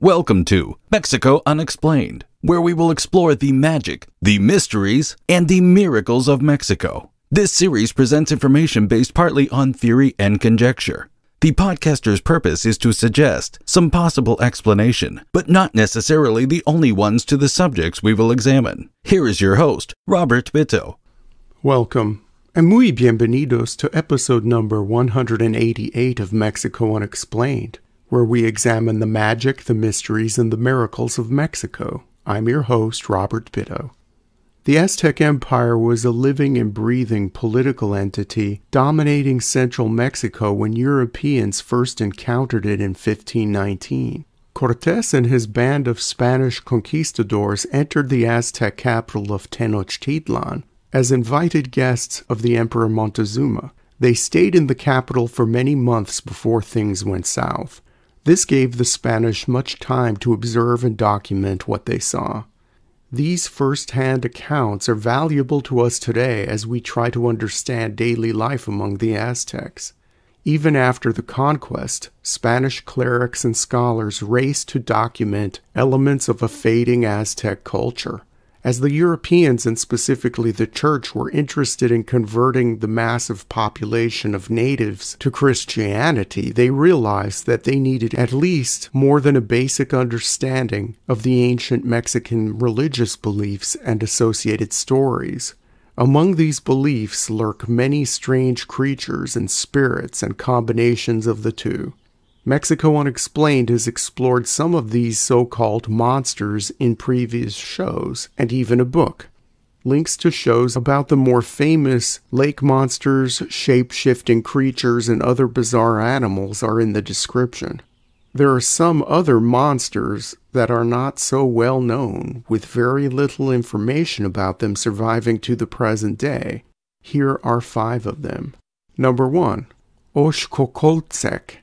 Welcome to Mexico Unexplained, where we will explore the magic, the mysteries, and the miracles of Mexico. This series presents information based partly on theory and conjecture. The podcaster's purpose is to suggest some possible explanation, but not necessarily the only ones to the subjects we will examine. Here is your host, Robert Bitto. Welcome, and muy bienvenidos to episode number 188 of Mexico Unexplained, where we examine the magic, the mysteries, and the miracles of Mexico. I'm your host, Robert Bitto. The Aztec Empire was a living and breathing political entity dominating central Mexico when Europeans first encountered it in 1519. Cortes and his band of Spanish conquistadors entered the Aztec capital of Tenochtitlan as invited guests of the Emperor Montezuma. They stayed in the capital for many months before things went south. This gave the Spanish much time to observe and document what they saw. These first hand accounts are valuable to us today as we try to understand daily life among the Aztecs. Even after the conquest, Spanish clerics and scholars raced to document elements of a fading Aztec culture. As the Europeans and specifically the Church were interested in converting the massive population of natives to Christianity, they realized that they needed at least more than a basic understanding of the ancient Mexican religious beliefs and associated stories. Among these beliefs lurk many strange creatures and spirits and combinations of the two. Mexico Unexplained has explored some of these so called monsters in previous shows, and even a book. Links to shows about the more famous lake monsters, shape shifting creatures, and other bizarre animals are in the description. There are some other monsters that are not so well known, with very little information about them surviving to the present day. Here are five of them. Number 1. Oxkokoltzec.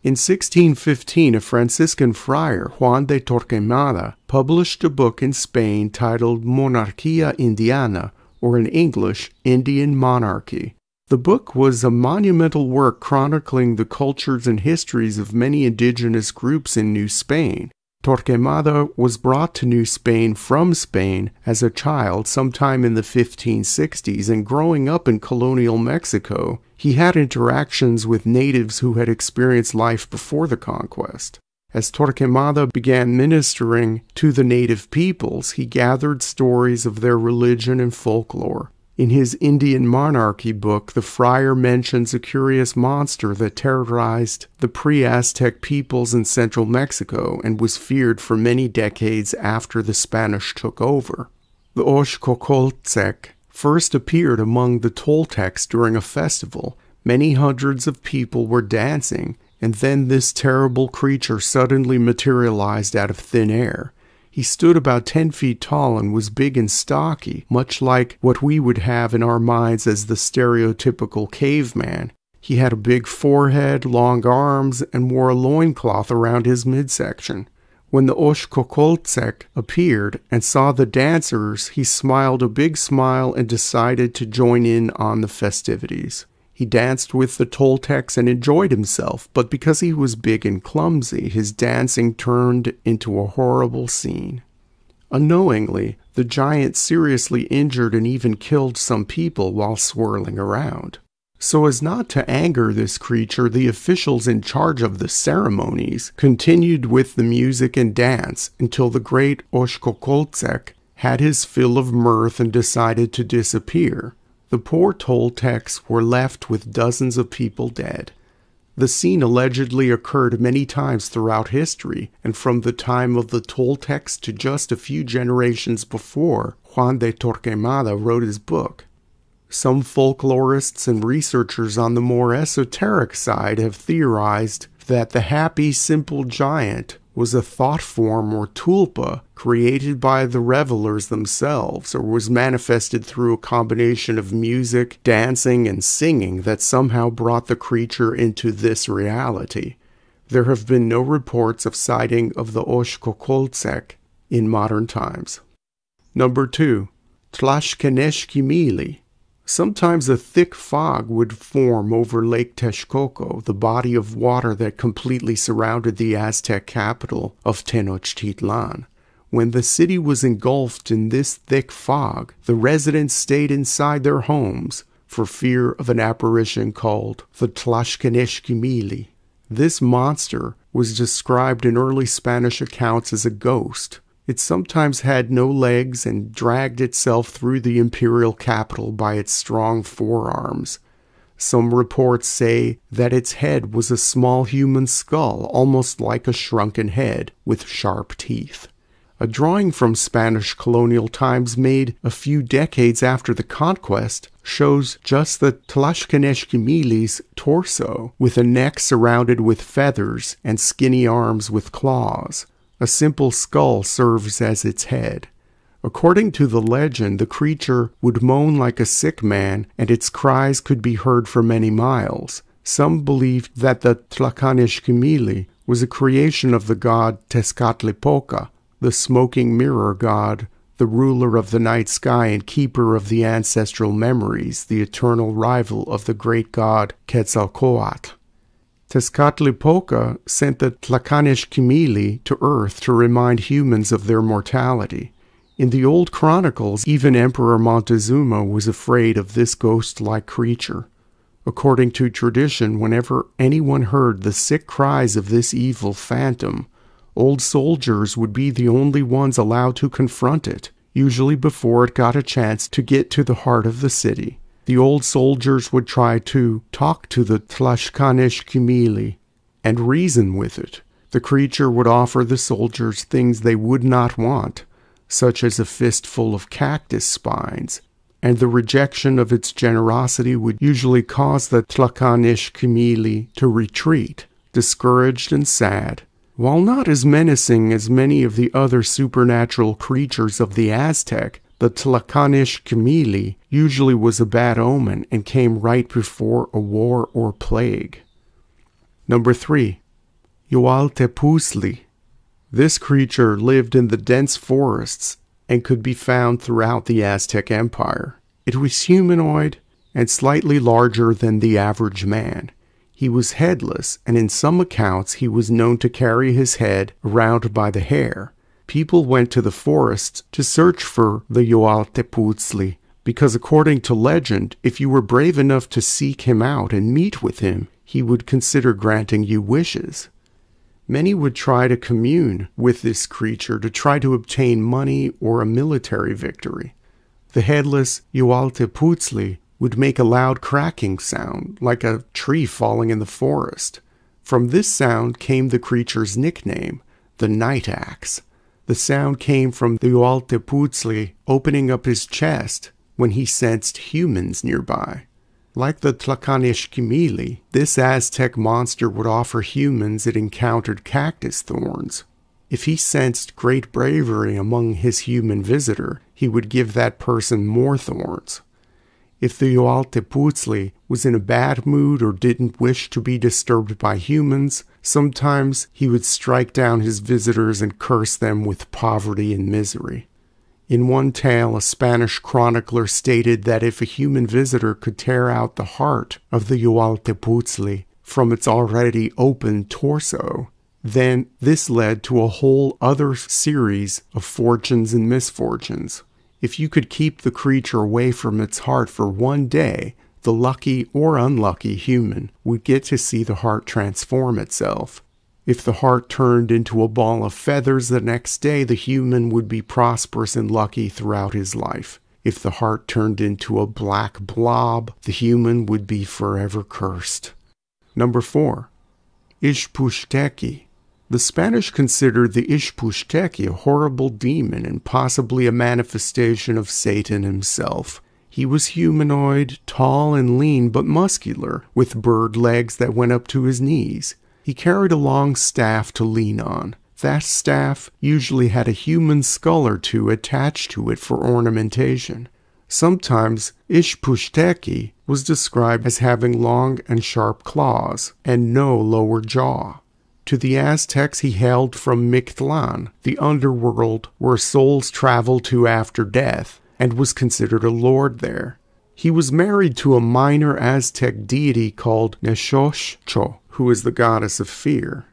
In 1615, a Franciscan friar, Juan de Torquemada, published a book in Spain titled Monarquia Indiana, or in English, Indian Monarchy. The book was a monumental work chronicling the cultures and histories of many indigenous groups in New Spain. Torquemada was brought to New Spain from Spain as a child sometime in the 1560s, and growing up in colonial Mexico, he had interactions with natives who had experienced life before the conquest. As Torquemada began ministering to the native peoples, he gathered stories of their religion and folklore. In his Indian Monarchy book, the friar mentions a curious monster that terrorized the pre Aztec peoples in central Mexico and was feared for many decades after the Spanish took over. The Oxkokoltzec first appeared among the Toltecs during a festival. Many hundreds of people were dancing, and then this terrible creature suddenly materialized out of thin air. He stood about 10 feet tall and was big and stocky, much like what we would have in our minds as the stereotypical caveman. He had a big forehead, long arms, and wore a loincloth around his midsection. When the Oxkokoltzec appeared and saw the dancers, he smiled a big smile and decided to join in on the festivities. He danced with the Toltecs and enjoyed himself, but because he was big and clumsy, his dancing turned into a horrible scene. Unknowingly, the giant seriously injured and even killed some people while swirling around. So, as not to anger this creature, the officials in charge of the ceremonies continued with the music and dance until the great Oxkokoltzec had his fill of mirth and decided to disappear. The poor Toltecs were left with dozens of people dead. The scene allegedly occurred many times throughout history, and from the time of the Toltecs to just a few generations before Juan de Torquemada wrote his book. Some folklorists and researchers on the more esoteric side have theorized that the happy, simple giant was a thought form or tulpa created by the revelers themselves or was manifested through a combination of music, dancing, and singing that somehow brought the creature into this reality. There have been no reports of sighting of the Oxkokoltzec in modern times. Number 2. Tlacanexquimilli. Sometimes a thick fog would form over Lake Texcoco, the body of water that completely surrounded the Aztec capital of Tenochtitlan. When the city was engulfed in this thick fog, the residents stayed inside their homes for fear of an apparition called the Tlacanexquimilli. This monster was described in early Spanish accounts as a ghost. It sometimes had no legs and dragged itself through the imperial capital by its strong forearms. Some reports say that its head was a small human skull, almost like a shrunken head, with sharp teeth. A drawing from Spanish colonial times made a few decades after the conquest shows just the Tlacanexquimilli's torso, with a neck surrounded with feathers and skinny arms with claws. A simple skull serves as its head. According to the legend, the creature would moan like a sick man, and its cries could be heard for many miles. Some believed that the Tlacanexquimilli was a creation of the god Tezcatlipoca, the smoking mirror god, the ruler of the night sky and keeper of the ancestral memories, the eternal rival of the great god Quetzalcoatl. Tezcatlipoca sent the Tlacanexquimilli to Earth to remind humans of their mortality. In the old chronicles, even Emperor Montezuma was afraid of this ghost like creature. According to tradition, whenever anyone heard the sick cries of this evil phantom, old soldiers would be the only ones allowed to confront it, usually before it got a chance to get to the heart of the city. The old soldiers would try to talk to the Tlacanexquimilli and reason with it. The creature would offer the soldiers things they would not want, such as a fistful of cactus spines, and the rejection of its generosity would usually cause the Tlacanexquimilli to retreat, discouraged and sad. While not as menacing as many of the other supernatural creatures of the Aztec, the Tlacanexquimilli usually was a bad omen and came right before a war or plague. Number 3. Yoaltepuztli. This creature lived in the dense forests and could be found throughout the Aztec Empire. It was humanoid and slightly larger than the average man. He was headless, and in some accounts he was known to carry his head around by the hair. People went to the forests to search for the Yoaltepuztli, because according to legend, if you were brave enough to seek him out and meet with him, he would consider granting you wishes. Many would try to commune with this creature to try to obtain money or a military victory. The headless Yoaltepuztli would make a loud cracking sound, like a tree falling in the forest. From this sound came the creature's nickname, the Night Axe. The sound came from the Yoaltepuztli opening up his chest when he sensed humans nearby. Like the Tlacanexquimilli, this Aztec monster would offer humans it encountered cactus thorns. If he sensed great bravery among his human visitor, he would give that person more thorns. If the Yoaltepuztli was in a bad mood or didn't wish to be disturbed by humans, sometimes he would strike down his visitors and curse them with poverty and misery. In one tale, a Spanish chronicler stated that if a human visitor could tear out the heart of the Yoaltepuztli from its already open torso, then this led to a whole other series of fortunes and misfortunes. If you could keep the creature away from its heart for one day, the lucky or unlucky human would get to see the heart transform itself. If the heart turned into a ball of feathers the next day, the human would be prosperous and lucky throughout his life. If the heart turned into a black blob, the human would be forever cursed. Number 4. Ixpuxtequi. The Spanish considered the Ixpuxtequi a horrible demon and possibly a manifestation of Satan himself. He was humanoid, tall and lean but muscular, with bird legs that went up to his knees. He carried a long staff to lean on. That staff usually had a human skull or two attached to it for ornamentation. Sometimes Ixpuxtequi was described as having long and sharp claws and no lower jaw. To the Aztecs, he hailed from Mictlan, the underworld where souls travel to after death, and was considered a lord there. He was married to a minor Aztec deity called Nexocho, who is the goddess of fear.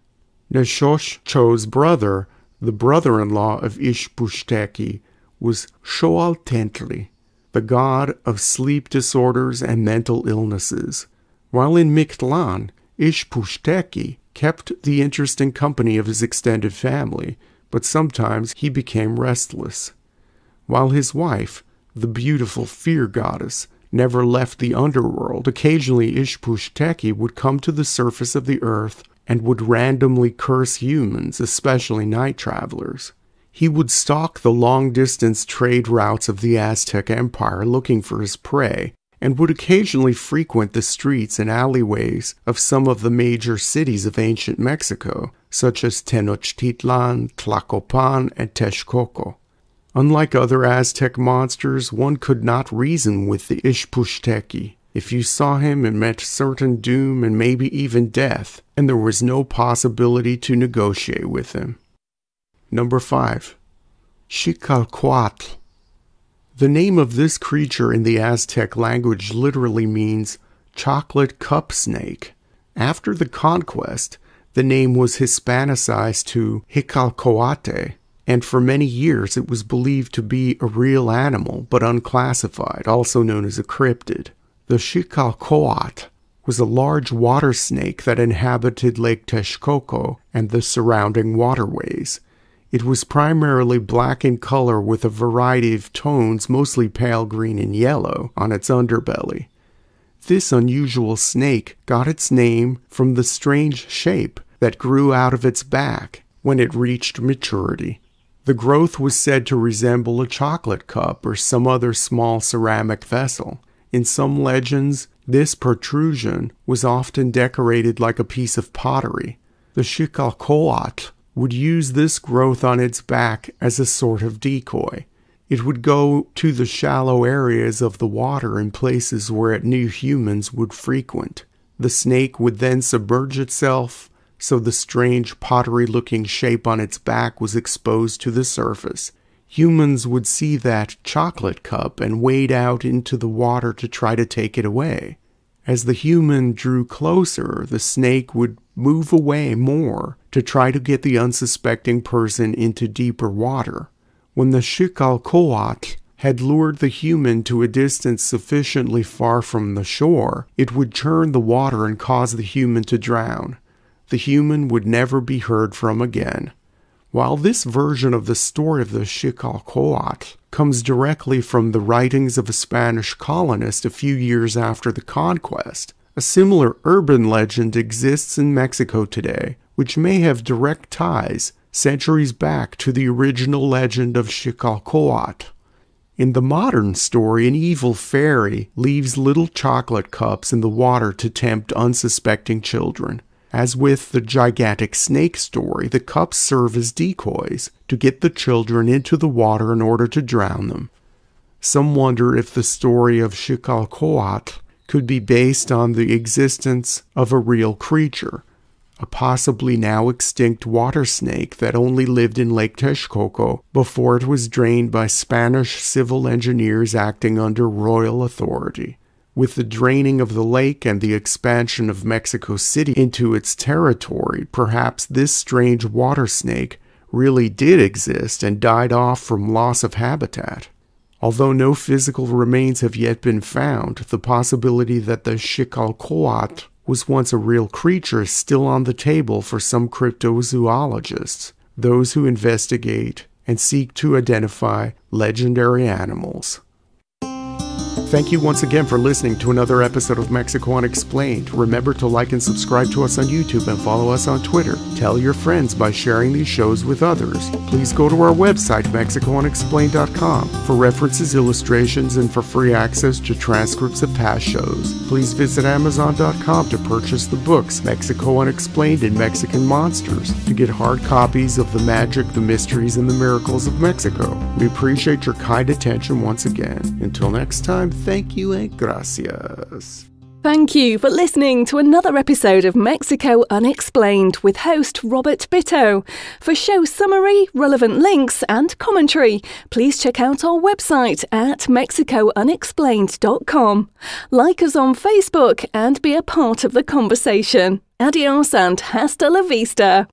Nexocho's brother, the brother in law of Ixpuxtequi, was Xoaltentli, the god of sleep disorders and mental illnesses. While in Mictlan, Ixpuxtequi kept the interesting company of his extended family, but sometimes he became restless. While his wife, the beautiful fear goddess, never left the underworld, occasionally Ixpuxtequi would come to the surface of the earth and would randomly curse humans, especially night travelers. He would stalk the long distance trade routes of the Aztec Empire looking for his prey, and would occasionally frequent the streets and alleyways of some of the major cities of ancient Mexico, such as Tenochtitlan, Tlacopan, and Texcoco. Unlike other Aztec monsters, one could not reason with the Ixpuxtequi. If you saw him, it meant certain doom and maybe even death, and there was no possibility to negotiate with him. Number 5. Xicalcoatl. The name of this creature in the Aztec language literally means chocolate cup snake. After the conquest, the name was Hispanicized to Jicalcoate, and for many years it was believed to be a real animal but unclassified, also known as a cryptid. The Xicalcoatl was a large water snake that inhabited Lake Texcoco and the surrounding waterways. It was primarily black in color with a variety of tones, mostly pale green and yellow, on its underbelly. This unusual snake got its name from the strange shape that grew out of its back when it reached maturity. The growth was said to resemble a chocolate cup or some other small ceramic vessel. In some legends, this protrusion was often decorated like a piece of pottery. The Xicalcoatl would use this growth on its back as a sort of decoy. It would go to the shallow areas of the water in places where it knew humans would frequent. The snake would then submerge itself so the strange pottery looking shape on its back was exposed to the surface humans would see that chocolate cup and wade out into the water to try to take it away. As the human drew closer, the snake would move away more to try to get the unsuspecting person into deeper water. When the Xicalcoatl had lured the human to a distance sufficiently far from the shore, it would churn the water and cause the human to drown. The human would never be heard from again. While this version of the story of the Xicalcoatl comes directly from the writings of a Spanish colonist a few years after the conquest, a similar urban legend exists in Mexico today, which may have direct ties centuries back to the original legend of Xicalcoatl. In the modern story, an evil fairy leaves little chocolate cups in the water to tempt unsuspecting children. As with the gigantic snake story, the cups serve as decoys to get the children into the water in order to drown them. Some wonder if the story of Xicalcoatl could be based on the existence of a real creature, a possibly now extinct water snake that only lived in Lake Texcoco before it was drained by Spanish civil engineers acting under royal authority. With the draining of the lake and the expansion of Mexico City into its territory, perhaps this strange water snake really did exist and died off from loss of habitat. Although no physical remains have yet been found, the possibility that the Xicalcoatl was once a real creature is still on the table for some cryptozoologists, those who investigate and seek to identify legendary animals. Thank you once again for listening to another episode of Mexico Unexplained. Remember to like and subscribe to us on YouTube and follow us on Twitter. Tell your friends by sharing these shows with others. Please go to our website, MexicoUnexplained.com, for references, illustrations, and for free access to transcripts of past shows. Please visit Amazon.com to purchase the books Mexico Unexplained and Mexican Monsters to get hard copies of The Magic, the Mysteries, and the Miracles of Mexico. We appreciate your kind attention once again. Until next time, thank you and gracias. Thank you for listening to another episode of Mexico Unexplained with host Robert Bitto. For show summary, relevant links, and commentary, please check out our website at mexicounexplained.com. Like us on Facebook and be a part of the conversation. Adios and hasta la vista.